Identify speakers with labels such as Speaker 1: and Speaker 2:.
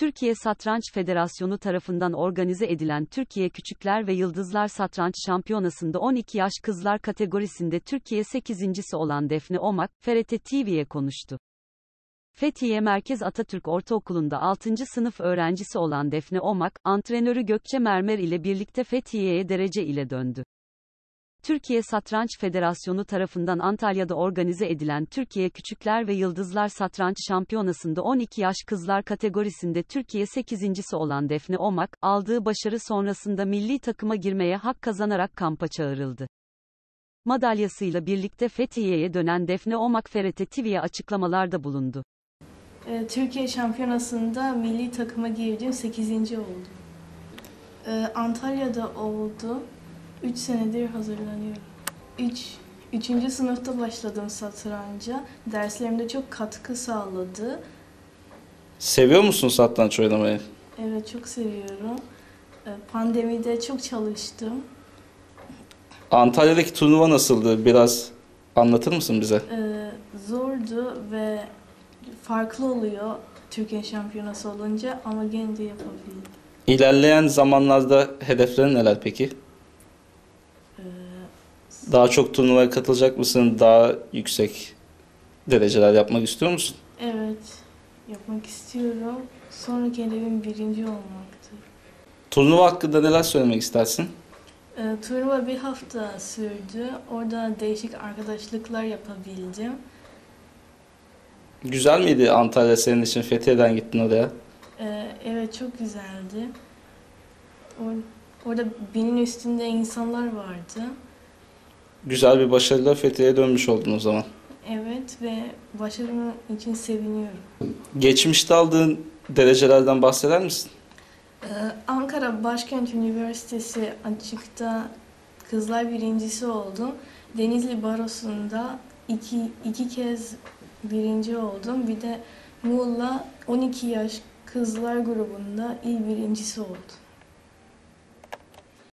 Speaker 1: Türkiye Satranç Federasyonu tarafından organize edilen Türkiye Küçükler ve Yıldızlar Satranç Şampiyonası'nda 12 yaş kızlar kategorisinde Türkiye 8.si olan Defne Omak, FRT TV'ye konuştu. Fethiye Merkez Atatürk Ortaokulu'nda 6. sınıf öğrencisi olan Defne Omak, antrenörü Gökçe Mermer ile birlikte Fethiye'ye derece ile döndü. Türkiye Satranç Federasyonu tarafından Antalya'da organize edilen Türkiye Küçükler ve Yıldızlar Satranç Şampiyonası'nda 12 yaş kızlar kategorisinde Türkiye 8.si olan Defne Omak, aldığı başarı sonrasında milli takıma girmeye hak kazanarak kampa çağrıldı. Madalyasıyla birlikte Fethiye'ye dönen Defne Omak FRT TV'ye açıklamalarda bulundu.
Speaker 2: Ee, Türkiye Şampiyonası'nda milli takıma girdim. 8. oldum. Ee, Antalya'da oldu. 3 senedir hazırlanıyorum. 3 3. sınıfta başladım satranca. Derslerimde çok katkı sağladı.
Speaker 3: Seviyor musun satranç oynamayı?
Speaker 2: Evet çok seviyorum. Ee, Pandemide çok çalıştım.
Speaker 3: Antalya'daki turnuva nasıldı? Biraz anlatır mısın bize?
Speaker 2: Ee, Zordu ve farklı oluyor Türkiye Şampiyonası olunca ama gene de yapabildim.
Speaker 3: İlerleyen zamanlarda hedeflerin neler peki? Daha çok turnuvaya katılacak mısın? Daha yüksek dereceler yapmak istiyor musun?
Speaker 2: Evet, yapmak istiyorum. Sonraki hedefim birinci olmaktır.
Speaker 3: Turnuva hakkında neler söylemek istersin?
Speaker 2: Ee, turnuva bir hafta sürdü. Orada değişik arkadaşlıklar yapabildim.
Speaker 3: Güzel miydi Antalya senin için? Fethiye'den gittin oraya.
Speaker 2: Ee, evet, çok güzeldi. Or- orada binin üstünde insanlar vardı.
Speaker 3: Güzel bir başarıyla Fethiye'ye dönmüş oldun o zaman.
Speaker 2: Evet ve başarımı için seviniyorum.
Speaker 3: Geçmişte aldığın derecelerden bahseder misin?
Speaker 2: Ee, Ankara Başkent Üniversitesi açıkta kızlar birincisi oldum. Denizli Barosu'nda iki, iki kez birinci oldum. Bir de Muğla 12 yaş kızlar grubunda il birincisi oldum.